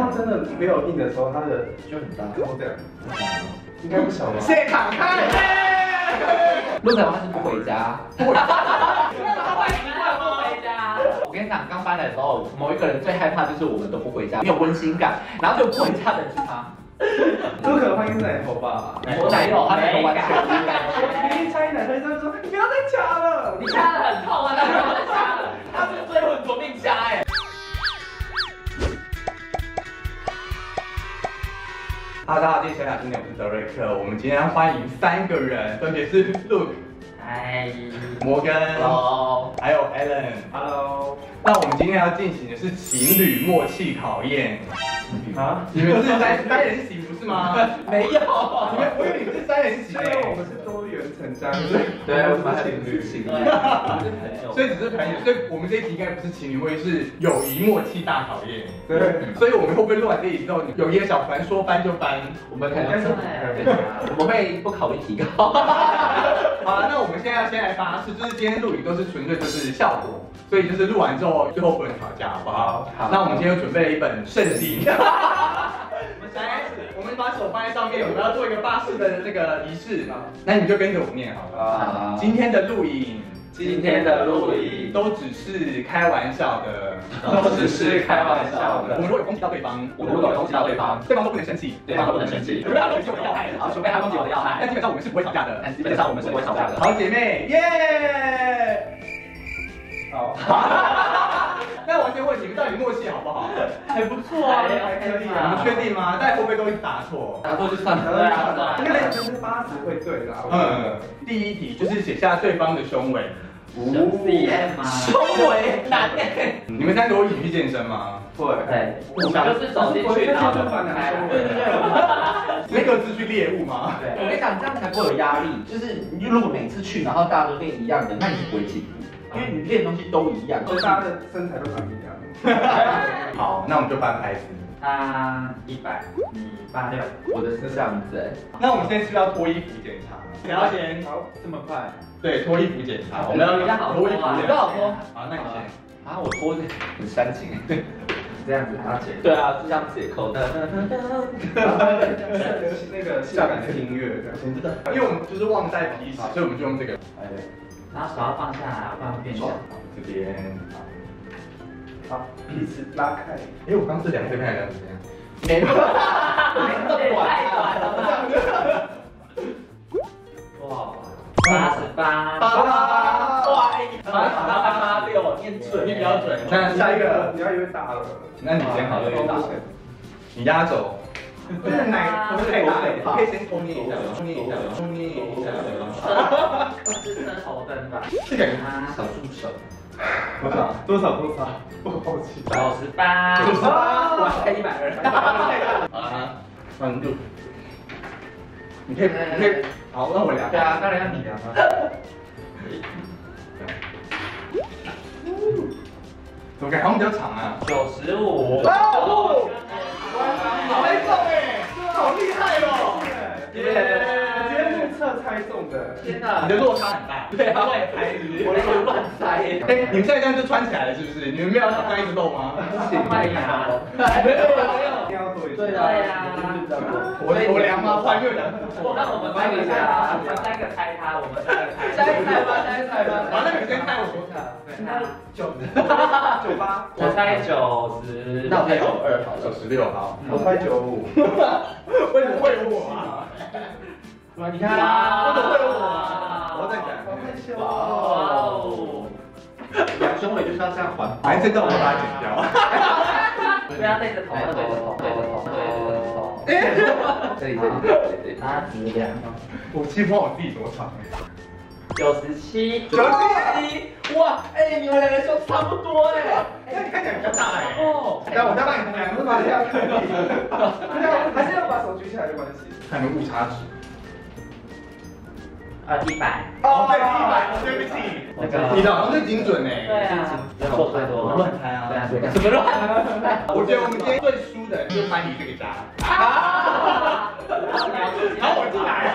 它真的没有硬的时候，它的就很大。就这样，应该不小吧？谢卡开。陆可他是不回家。不回家。我跟你讲，刚搬来的时候，某一个人最害怕就是我们都不回家，没有温馨感，然后就不回家的是他。陆可的话应该是奶头吧？我哪有？他奶头完全。我一插奶头，他就说你不要再掐了，你掐的很痛啊！他不要再掐了，他是最后夺命掐哎。哈喽，大家好，今天小小今天我是德瑞克，我们今天欢迎三个人，分别是 Luke、嗨、摩根、Hello，还有 Alan。Hello，那我们今天要进行的是情侣默契考验。啊，你们是三三人行不是吗？没有，你们我以为你们是三人行因为我哎们是多元成家，所以对，我们是情侣，情所以只是朋友，所以我们这一题应该不是情侣会是友谊默契大考验。对，所以我们会不会录完这一集之后，友谊的小船说翻就翻？我们可能是，我们会不考虑提高。好了，那我们现在要先来发誓，就是今天录影都是纯粹就是效果，所以就是录完之后最后不能吵架，好不好？好那我们今天又准备了一本圣经。我们来，我们把手放在上面，我们要做一个发誓的这个仪式。那你就跟着我念好了。啊今天的录影今天的录影都只是开玩笑的，都只是开玩笑的我们如果有攻击到对方，我们如果有攻击到对方对方都不能生气，对方都不能生气。除非他攻击我的要害，好除非他攻击我的要害。但基本上我们是不会吵架的，但基本上我们是不会吵架的。好姐妹，耶！好，那我先问你们，到底默契好不好？还不错啊，还可以啊你啊们确定吗？大家会不会都一直答错？打错就算了，对啊，应该百分之八十会对啦。嗯，第一题就是写下对方的胸围。胸围难诶。你们三个会一起去健身吗？会，对，我们就是走进去，然后就翻开了。对对对。那各自去猎物吗？对我跟你讲，这样才不会有压力。就是你如果每次去，然后大家都练一样的，那你不会进步，因为你练的东西都一样。所以大家的身材都长一样。好，那我们就翻牌子。他一百，你八六，我的是这样子哎。那我们现在是不是要脱衣服检查？谁要先？好，这么快？对，脱衣服检查。我们要脱衣服检查。比较好脱好，那你先。啊，我脱的很煽情哎。这样子搭解。对啊，是这样解扣的。那个下感的音乐，因为我们就是忘带皮尺，所以我们就用这个。然后手要放下来，不然会变小。这边。好，彼此拉开。哎，我刚是两边还是怎样？没那么没那么短，太短了。哇，八十八，八八八哇，八八八八六，念准，你比较准。那下一个你要有大了。那你先好了，都不行。你压轴。不是奶，不是太大了。可以先偷捏一下，偷捏一下，偷捏一下。是生猴灯吧？这个他小助手，多少？多少？多少？我好奇。九十八，九十八我才一百二。啊，宽度。你可以，你可以，好，那我量。对啊，当然要你量了。怎么感觉好像比较长啊？九十五。哦天哪你的落差很大。对啊，乱猜，我那个乱猜。哎，你们现在这样就穿起来了，是不是？你们没有要这样一直露吗？麦芽，没有没有。一定要做一次。对啊，我我量吗？还没有量。我们猜一下，我们三个猜他，我们三个猜。下一猜吧，猜一猜吧。好，那你们先猜我说看。九九八，我猜九十，那我猜九二好了。九十六，好。我猜九五。为什么会有我啊？你看，为什么会有我啊？我在讲。好害羞哇哦。哦！量胸围就是要这样环。反正这段我把它剪掉。对啊，对着头，对着头，对着头，对着头。这里，这里，这里，他质量。我其实不知道我自己多长。九十七，九十七，哇，哎，你们两个说差不多哎。那你看起来比较大哎。哦，那我再帮你衡量，我把这样看你。还是要把手举起来的关系。看你们误差值。啊，一百。哦，对，一百，对不起。那个你的好像是精准呢。对啊，错太多了。乱猜啊。对啊，对啊，什么乱？我觉得我们今天最输的就是班里这个家。啊！然后我进来。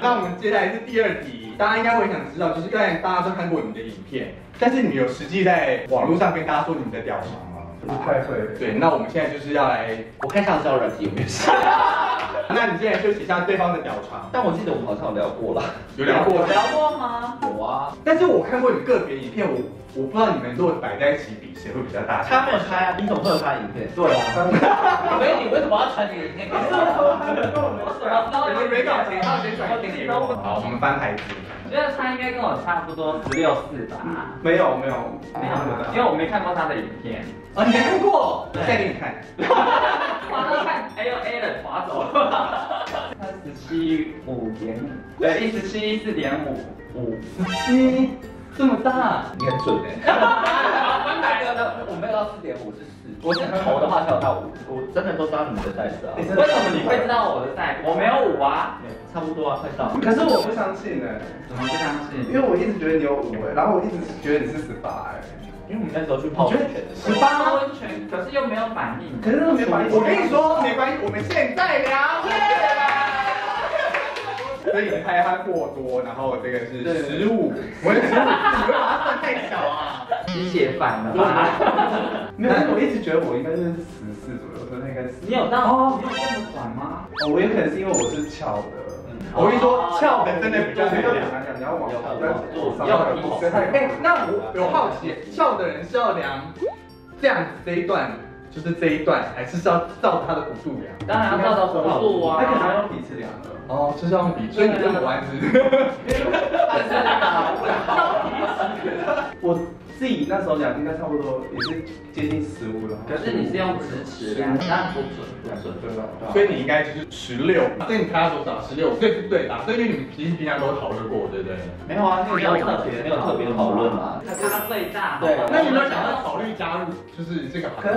那我们接下来是第二题，大家应该会想知道，就是刚才大家都看过你们的影片，但是你们有实际在网络上跟大家说你们的屌长吗？不太会。对，那我们现在就是要来，我看上交友软体有没有事？那你现在就写下对方的鸟床，但我记得我们好像有聊过了。有聊过有聊过吗？有啊。但是我看过你个别影片，我我不知道你们如果摆在一起比谁会比较大。他没有拍啊，你怎么会有拍影片？对啊，所以你为什么要传 你的影片给我？我们没搞钱，他先转一给我。好，我们翻牌子。我觉得他应该跟我差不多十六四吧，没有没有没有，因为我没看过他的影片，哦，你没看过？对再给你看。滑到看 A 又 A 的划走了。他十七五点五，对，一十七四点五五，十七，这么大。你很准哎。没有到，我没有到四点五，是四。我是头的话才有到五，我真的都知道你的 size 啊。为什么你会知道我的赛？我没有五啊，差不多啊，快到了。可是我不相信哎，怎么不相信？因为我一直觉得你有五哎，然后我一直觉得你是十八哎，因为我们那时候去泡温泉的时候，十八温泉，可是又没有反应。可是那个没反应。我跟你说，没关系，我们现在聊。所以你拍它过多，然后这个是十五，我的十五，你会把它算太小啊？你写反了吧？没有，我一直觉得我应该是十四左右，所以那应该是。你有到哦？你有这么短吗？哦，我有可能是因为我是翘的。我跟你说，翘的真的比较对，漂亮。要讲，你要往上，要所以它哎，那我有好奇，翘的人是要量这样子这一段，就是这一段，还是是要照他的弧度量？当然要照到弧度啊。那可能要用笔尺量的。哦，就是要用笔，所以你用 我弯子。我自己那时候量应该差不多也是接近十五了。可是你是用直尺量，那不准，不准。对吧？所以你应该就是十六，所以你猜他多少？十六，对不对吧？所以你们其实平常都讨论过，对不对？没有啊，那个没有特别，没有特别讨论嘛。他他最大。对那你有没有想要考虑加入，就是这个行业？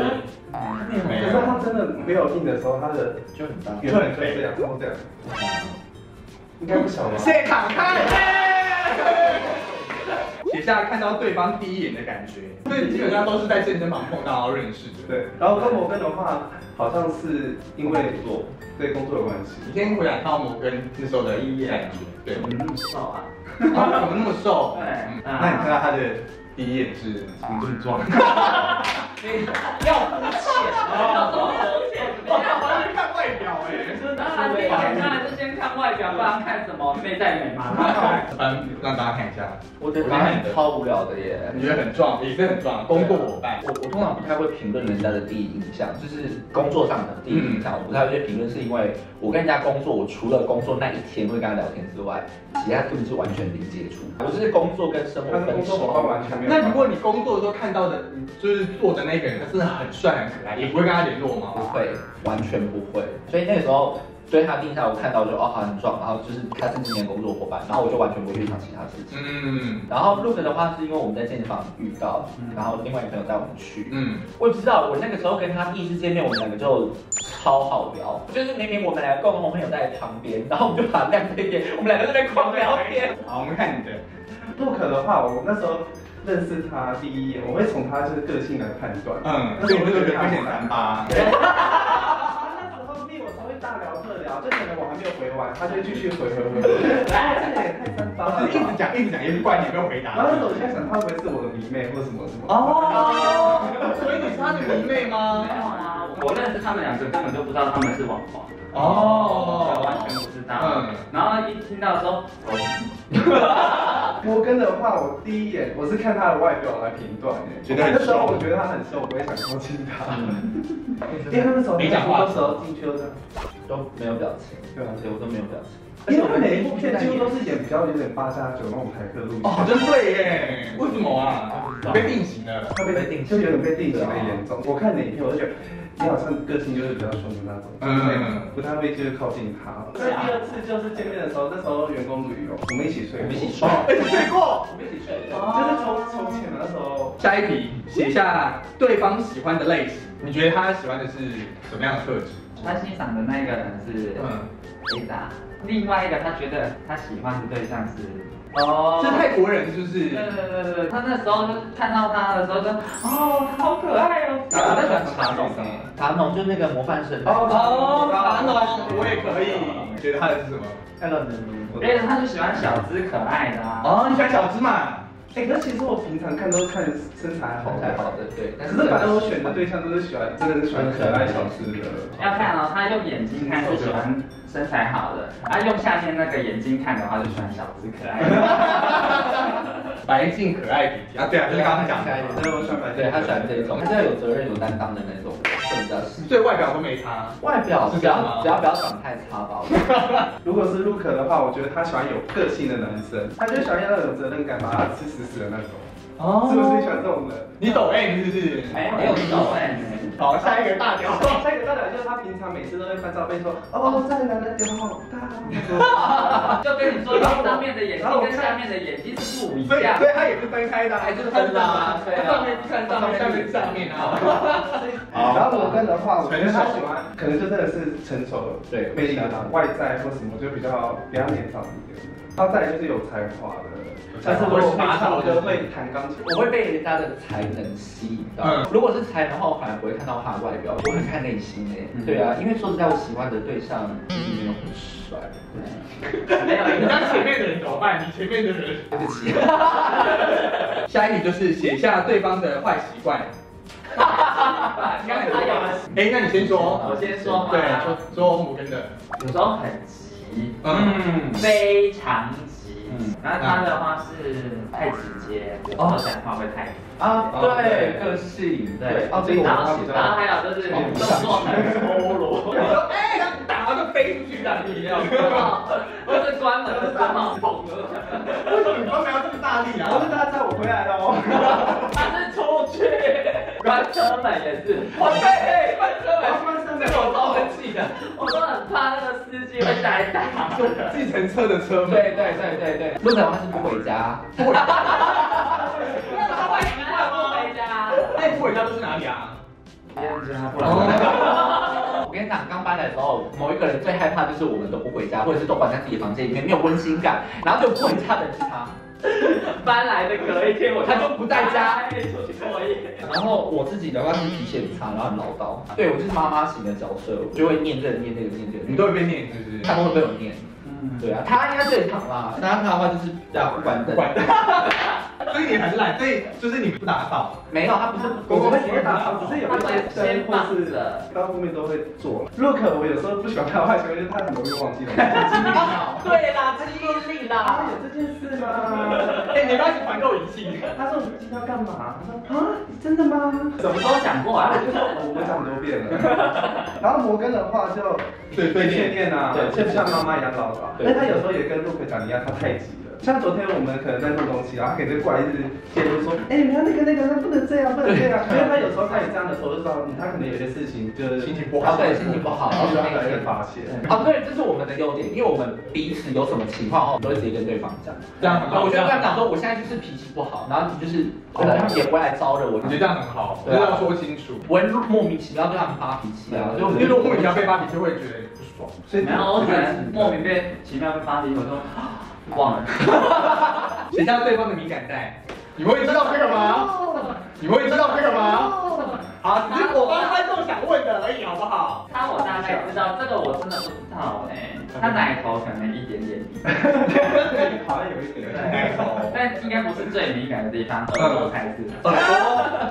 可是他真的没有印的时候，他的就很大。原本可以这样，这样，应该不小吧？现场看。写下看到对方第一眼的感觉，所以基本上都是在健身房碰到然后认识的。对，然后跟摩根的话，好像是因为做对工作有关系。你先回想看到摩根那时候的第一眼感觉，对，怎么那么瘦啊？啊，怎么那么瘦？对嗯那你看到他的第一眼是什么这么壮？要肤浅，要多肤浅？我干嘛去看外表哎？当然，当然是先看外表，不然看什么内在美嘛。嗯，让大家看一下，我觉得他很超无聊的耶。你觉得很壮，也是很壮，工作伙伴。我我通常不太会评论人家的第一印象，就是工作上的第一印象，我不太会去评论，是因为我跟人家工作，我除了工作那一天会跟他聊天之外，其他根本是完全零接触。我就是工作跟生活分手。完全没有。那如果你工作的时候看到的，你就是坐的那个人，他真的很帅很可爱，也不会跟他联络吗？不会，完全不会。所以那个时候对他第一下，我看到就哦好很壮，然后就是他是今年工作伙伴，然后我就完全不会去想其他事情。嗯然后 Luke 的话是因为我们在健身房遇到，然后另外一个朋友带我们去。嗯，我也不知道，我那个时候跟他第一次见面，我们两个就超好聊，就是明明我们两个共同朋友在旁边，然后我们就把亮这边，我们两个在那边狂聊天。好，我们看你的。陆可的话，我那时候认识他第一眼，我会从他就是个性来判断。嗯，所以你这个人有点三八。就继续回回回。回，来这个也太三八了一直讲一直讲，也是怪你没有回答。然后我就在想，他会不会是我的迷妹或者什么什么？哦，所以你是他的迷妹吗？没有啊，我认识他们两个根本就不知道他们是网红。哦完全不知道。嗯然后一听到说，哦，摩根的话，我第一眼我是看他的外表来评断的，觉得很那时候我觉得他很瘦，我不会想靠近他。因为他那时候没讲话那时候进去都都没有表情，对啊对我都没有表情。因为他每一部片几乎都是演比较有点八加九那种台客路线。哦，好像对耶，为什么啊？你被定型了。他被定型就有点被定型的严重。我看哪一片我就觉得你好像个性就是比较凶的那种，嗯不太会就是靠近他。那第二次就是见面的时候，那时候员工旅游，我们一起睡，我们一起睡哦，一起睡过。我们一起睡的。就是从从前那时候。下一题，写下对方喜欢的类型。你觉得他喜欢的是什么样的特质？他欣赏的那个人是嗯，Lisa，另外一个他觉得他喜欢的对象是。哦是泰国人是不是？对对对对，他那时候就看到他的时候就，哦，他好可爱哦。我在喜欢茶农诶，茶农就是那个模范生。哦，茶农，我也可以。你觉得他的是什么？看到你，因为他就喜欢小资可爱的啊。哦，你喜欢小芝麻？哎，可是其实我平常看都看身材好身材好的，对。但可是反正我选的对象都是喜欢，真的是喜欢可爱小吃的。要看哦，他用眼睛看是喜欢身材好的，啊，用下面那个眼睛看的话就喜欢小只可爱的。白净可爱体贴啊，对啊，就是刚刚讲的，对，我喜欢白净。对他喜欢这种，他是要有责任、有担当的那种，会比较喜。对外表都没差，外表只要只要不要长太差吧。如果是 Look 的话，我觉得他喜欢有个性的男生，他就喜欢要有责任感，把他吃死死的那种。哦，是不是喜欢这种的？你抖 M 是不是？没有抖 M。好，下一个大屌。下一个大屌就是他平常每次都会翻照片说，哦，这个男的屌好大。就跟你说，上面的眼睛跟下面的眼睛是不一样。所以他也是分开的，还是分的啊？对啊。上面看上面，下面上面啊。然后罗根的话，我觉得他喜欢，可能就真的是成熟，对，魅力的外在或什么就比较比较年长一点。他再来就是有才华的。但是我会唱歌，会弹钢琴，我会被人家的才能吸引到。嗯，如果是才能的话，我反而不会看到他的外表，我很看内心诶。对啊，因为说实在，我喜欢的对象没有很帅。没有，你当前面的人怎么办？你前面的人，对不起。下一题就是写下对方的坏习惯。哈哈哈哈哈！哎，那你先说，我先说。对，说说我母跟的。有时候很急，嗯，非常。嗯，然后他的话是太直接，有时候讲话会太啊，对，个性，对，哦，这个我写的。然后还有就是动作很粗鲁，你说哎，他打就飞出去的，你要。知道，不是关门是关门，为什么你关门要这么大力啊？我是大家我回来了哦，他是出去，关车门也是，我对，关车门，关车门，我超生气的，我都很怕那个司机会来打，就计程车的车门，对对对对对，路上他是不回家。那不回家都是哪里啊？别人家，不然。我跟你讲，刚搬来的时候，某一个人最害怕就是我们都不回家，或者是都关在自己房间里面，没有温馨感，然后就不回家的是他。搬来的隔一天，我他就不在家，出去过夜。然后我自己的话是脾气很差，然后很唠叨。对我就是妈妈型的角色，我就会念这个念那个念这个。你都会被念，是不是？他们会被我念。对啊，他应该最长啦。那他的话就是要不管的。所以你很懒，所以就是你不打扫。没有，他不是，我们也打扫，只是有一些先或是到后面都会做。Look，我有时候不喜欢他的坏习惯，就是他很容易忘记了。对啦，记忆力啦。有这件事吗？哎，你帮你团购仪器。他说你今天要干嘛？他说啊，真的吗？什么时候讲过啊？我就说我们讲很多遍了。然后摩根的话就对对训练啊，对，就像妈妈一样唠叨。但他有时候也跟 Look 讲一样，他太急。像昨天我们可能在做东西，然后他可能过来一直监督说，哎，你看那个那个，那不能这样，不能这样。因为他有时候他也这样的时候，就知道他可能有些事情就是心情不好，对，心情不好，然后就让他人发现。啊，对，这是我们的优点，因为我们彼此有什么情况哦，都会直接跟对方讲。这样，我觉得这样讲说，我现在就是脾气不好，然后你就是可能也不会来招惹我，我觉得这样很好，对，要说清楚，不会莫名其妙对他们发脾气啊，就因为莫名其妙被发脾气会觉得不爽，所以然后，我可能莫名被奇妙被发脾气，我说。忘了，写下对方的敏感带，你会知道这个吗？你会知道这个吗？好，只是我帮观众想问的而已，好不好？他我大概知道，这个我真的不知道哎。他奶头可能一点点，好像有一点奶头，但应该不是最敏感的地方，耳朵才是。耳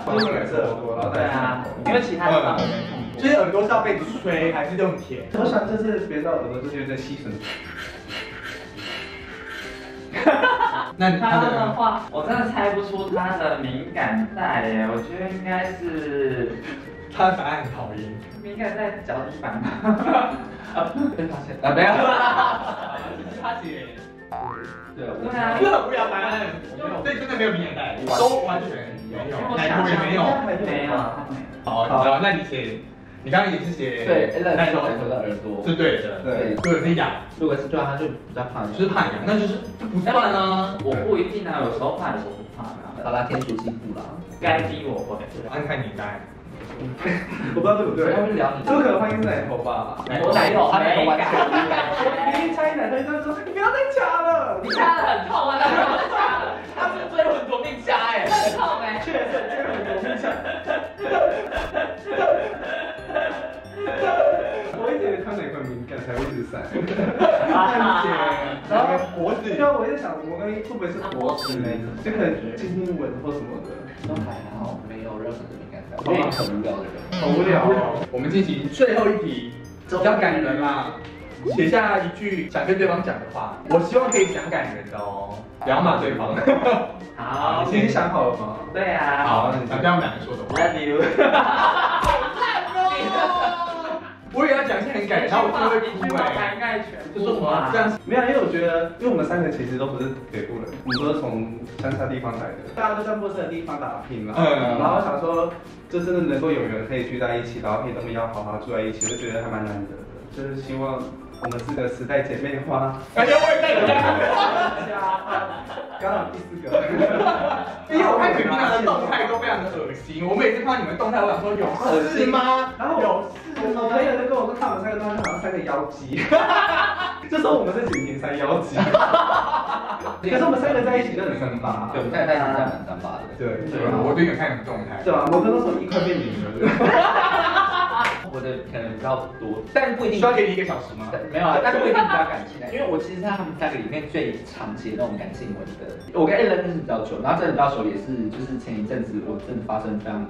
朵，敏感是耳朵，对啊，因为其他地方我没碰过。就是耳朵是要被吹还是用舔？我想就是别到耳朵，就是在吸吮。那他的话，我真的猜不出他的敏感带耶，我觉得应该是他的答案很讨厌。敏感带脚底板吗？被发现啊，没有，他姐。对啊，对啊，这很无聊答案，对，真的没有敏感带，都完全没有，奶头也没有，没有。好，好，那你先。你刚刚也是写对，奶头的耳朵。是对的，对，如果是痒，如果是对啊，他就比较怕，就是怕痒，那就是就不算啊。我不一定啊，有时候怕，有时候不怕的。好啦，天属性不啦，该逼我会，安看你该。我不知道对不对，他们聊你，这可能欢迎奶头吧？我奶头，他奶头完全不一样。我明明猜奶头，他说你不要再掐了，你掐的很痛啊，他是追魂夺命掐哎，很痛他哪块敏感才会一直塞？大姐，然后脖子对啊，我在想，我跟会不会是脖子那种，就可能轻轻吻或什么的。都还好，没有任何的敏感感，我也很无聊的人。很无聊哦。我们进行最后一题，比较感人啦。写下一句想跟对方讲的话，我希望可以讲感人的哦，不要骂对方。好，你已经想好了吗？对啊，好，那这样两个说的话。，love you。我也要讲一些很感人，然后我真的会哭哎。涵盖全就是什么部啊这样子没有，因为我觉得，因为我们三个其实都不是北部人，我们都是从乡下地方来的，大家都在陌生的地方打拼嘛。嗯然后想说，就真的能够有缘可以聚在一起，然后可以这么要好好住在一起，就觉得还蛮难得的。就是希望我们是个时代姐妹花。感觉，我也在讲。刚好第四个。因为我看你们平常的动态都非常的恶心，我每次看到你们动态，我想说有事吗？然后有事我们朋友就跟我说，看我们三个动就好像三个妖姬，就说我们是景平山妖姬。可是我们三个在一起就很三八。对，我们现在在是在很三八的。对对啊，我最近有看你们动态。对吧？我跟他说一块变零了？我的可能比较多，但不一定需要给你一个小时吗？没有啊，但是不一定比较感性的，因为我其实在他们三个里面最常写那种感性文的。我跟 a 人认识比较久，然后真的比较熟也是，就是前一阵子我真的发生非常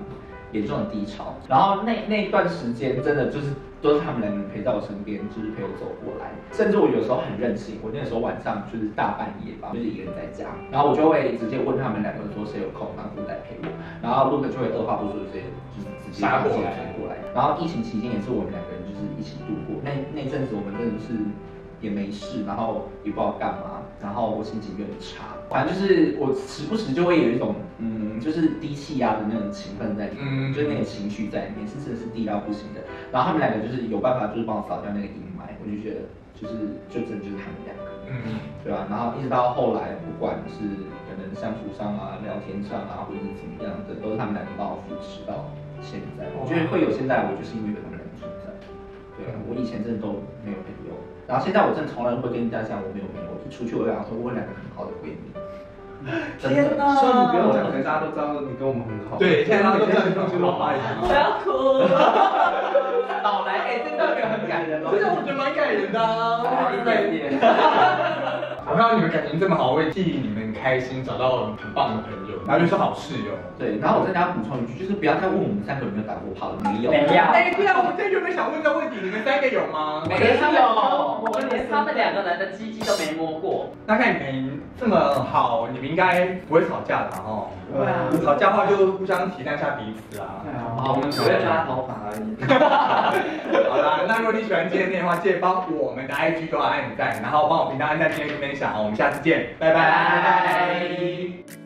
严重的低潮，然后那那段时间真的就是都是他们两个人陪在我身边，就是陪我走过来，甚至我有时候很任性，我那个时候晚上就是大半夜吧，就是一个人在家，然后我就会直接问他们两个说谁有空，然后就来陪我，然后 Luke 就会二话不说直接就是直接杀过来来过来，然后疫情期间也是我们两个人就是一起度过，那那阵子我们真的是也没事，然后也不知道干嘛，然后我心情又很差，反正就是我时不时就会有一种嗯，就是低气压的那种情分在里面，嗯就是那个情绪在里面，是真的是低到不行的。然后他们两个就是有办法，就是帮我扫掉那个阴霾，我就觉得就是就真的就是他们两个。嗯，对吧、然后一直到后来，不管是可能相处上啊、聊天上啊，或者是怎么样的，都是他们两个帮我扶持到现在。我觉得会有现在，我就是因为有他们前真的都没有朋友，然后现在我真的从来不会跟人家讲我没有朋友，我一出去我就想说我有两个很好的闺蜜。真的，所以你不用讲，可能大家都知道你跟我们很好。对，现在大家都知道你就是我爱我要哭。老来哎，这段没有很感人哦。这个我觉得蛮感人的啊。一点点。我看到你们感情这么好，我会替你们开心，找到很棒的朋友，然后就是好室友。对，然后我再大家补充一句，就是不要再问我们三个有没有打过炮了，没有。没有哎，对啊，我真的原本想问这个问题，你们三个有吗？没有我们连他们两个人的鸡鸡都没摸过。那看你们这么好，你们应该不会吵架的哦。对啊吵架的话就互相体谅一下彼此啊。好，我们只会抓头发而已。好啦，那如果你喜欢今天的话，记得帮我们的 IG 都要按赞，然后帮我频道按赞、订阅、分享。我们下次见，拜拜。